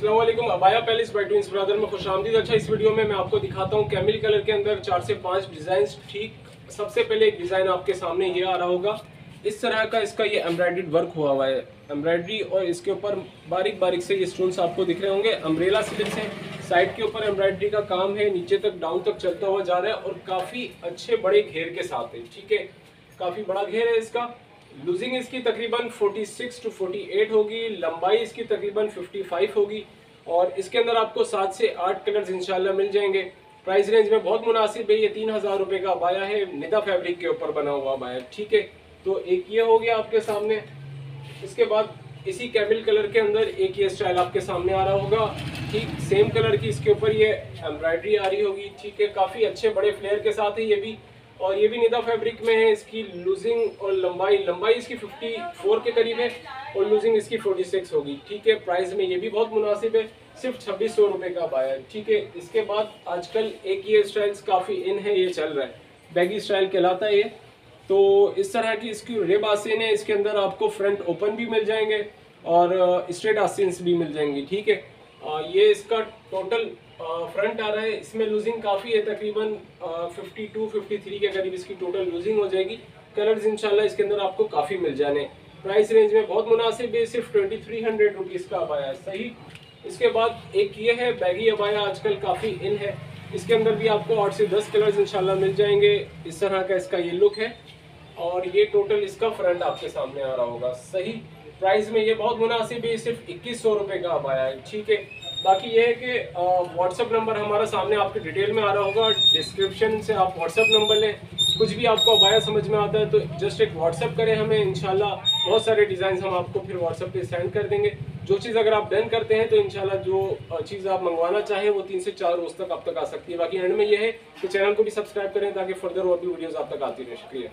असलम अबाया palace by twins brother में खुश आमदीद। अच्छा इस वीडियो में मैं आपको दिखाता हूँ कैमिल कलर के अंदर चार से पाँच डिज़ाइन ठीक, सबसे पहले एक डिज़ाइन आपके सामने ये आ रहा होगा। इस तरह का इसका ये एम्ब्रॉयड वर्क हुआ हुआ है। एम्ब्रॉयडरी और इसके ऊपर बारीक बारीक से ये स्टोन्स आपको दिख रहे होंगे। अम्ब्रेला सिल्क से साइड के ऊपर एम्ब्रॉयडरी का काम है। नीचे तक डाउन तक चलता हुआ जा रहा है और काफ़ी अच्छे बड़े घेर के साथ है। ठीक है, काफ़ी बड़ा घेर है इसका। लूजिंग इसकी तकरीबन 46 टू 48 होगी, लंबाई इसकी तकरीबन 55 होगी, और इसके अंदर आपको सात से आठ कलर्स इंशाल्लाह मिल जाएँगे। प्राइस रेंज में बहुत मुनासिब है, ये तीन हज़ार रुपये का बाया है, निदा फैब्रिक के ऊपर बना हुआ बाया ठीक है? तो एक ये हो गया आपके सामने। इसके बाद इसी कैमिल कलर के अंदर एक ये स्टाइल आपके सामने आ रहा होगा। ठीक सेम कलर की इसके ऊपर ये एम्ब्रॉयडरी आ रही होगी, ठीक है? काफ़ी अच्छे बड़े फ्लेयर के साथ है ये भी। और ये भी निदा फैब्रिक में है, इसकी लूजिंग और लंबाई लंबाई इसकी 54 के करीब है और लूजिंग इसकी 46 होगी। ठीक है प्राइस में ये भी बहुत मुनासिब है, सिर्फ़ छब्बीस सौ रुपये का बाया ठीक है, इसके बाद आजकल एक ये स्टाइल्स काफ़ी इन है, ये चल रहा है। बैगी स्टाइल कहलाता है ये। तो इस तरह की इसकी रेब आसिन है, इसके अंदर आपको फ्रंट ओपन भी मिल जाएँगे और स्ट्रेट आसिन्स भी मिल जाएँगी। ठीक है ये इसका टोटल फ्रंट आ रहा है। इसमें लूजिंग काफ़ी है, तकरीबन फिफ्टी टू फिफ्टी थ्री के करीब इसकी टोटल लूजिंग हो जाएगी। कलर्स इंशाल्लाह इसके अंदर आपको काफ़ी मिल जाने। प्राइस रेंज में बहुत मुनासिब है, सिर्फ़ ट्वेंटी थ्री हंड्रेड रुपीज़ का अबाया सही। इसके बाद एक ये है बैगी अबाया आजकल काफ़ी इन है। इसके अंदर भी आपको आठ से दस कलर्स इंशाल्लाह मिल जाएँगे। इस तरह का इसका ये लुक है। और ये टोटल इसका फ्रंट आपके सामने आ रहा होगा। सही। प्राइस में ये बहुत मुनासिब है, सिर्फ़ इक्कीस सौ रुपये का अबाया है। ठीक है? बाकी ये है कि व्हाट्सअप नंबर हमारा सामने आपके डिटेल में आ रहा होगा, डिस्क्रिप्शन से आप व्हाट्सअप नंबर लें। कुछ भी आपको अबाया समझ में आता है तो जस्ट एक व्हाट्सअप करें हमें, इंशाल्लाह बहुत सारे डिज़ाइन हम आपको फिर व्हाट्सअप पे सेंड कर देंगे। जो चीज़ अगर आप डन करते हैं तो इंशाल्लाह जो चीज़ आप मंगवाना चाहें, वो तीन से चार रोज़ तक आप तक आ सकती है। बाकी एंड में ये है कि चैनल को भी सब्सक्राइब करें, ताकि फर्दर और भी वीडियोज़ आप तक आती रहे। शुक्रिया।